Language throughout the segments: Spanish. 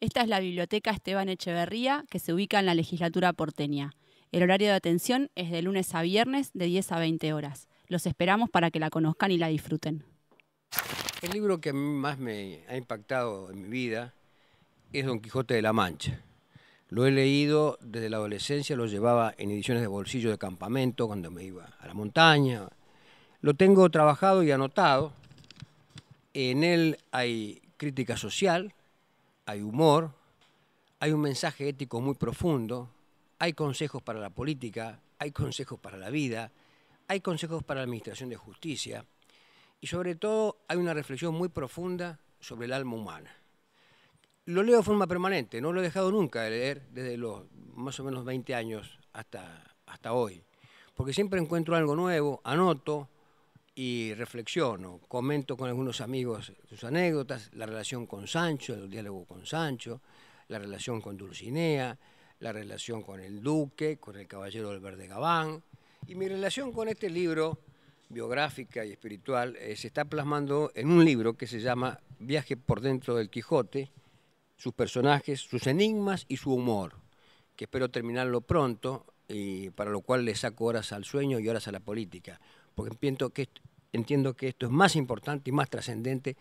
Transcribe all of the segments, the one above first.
Esta es la Biblioteca Esteban Echeverría, que se ubica en la legislatura porteña. El horario de atención es de lunes a viernes de 10 a 20 horas. Los esperamos para que la conozcan y la disfruten. El libro que más me ha impactado en mi vida es Don Quijote de la Mancha. Lo he leído desde la adolescencia, lo llevaba en ediciones de bolsillo de campamento cuando me iba a la montaña. Lo tengo trabajado y anotado. En él hay crítica social, hay humor, hay un mensaje ético muy profundo, hay consejos para la política, hay consejos para la vida, hay consejos para la administración de justicia y sobre todo hay una reflexión muy profunda sobre el alma humana. Lo leo de forma permanente, no lo he dejado nunca de leer desde los más o menos 20 años hasta, hasta hoy, porque siempre encuentro algo nuevo, anoto y reflexiono, comento con algunos amigos sus anécdotas, la relación con Sancho, el diálogo con Sancho, la relación con Dulcinea, la relación con el duque, con el caballero del Verde Gabán, y mi relación con este libro biográfica y espiritual eh, se está plasmando en un libro que se llama Viaje por dentro del Quijote, sus personajes, sus enigmas y su humor, que espero terminarlo pronto y para lo cual le saco horas al sueño y horas a la política, porque entiendo que, entiendo que esto es más importante y más trascendente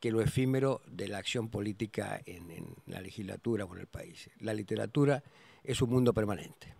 que lo efímero de la acción política en, en la legislatura o en el país. La literatura es un mundo permanente.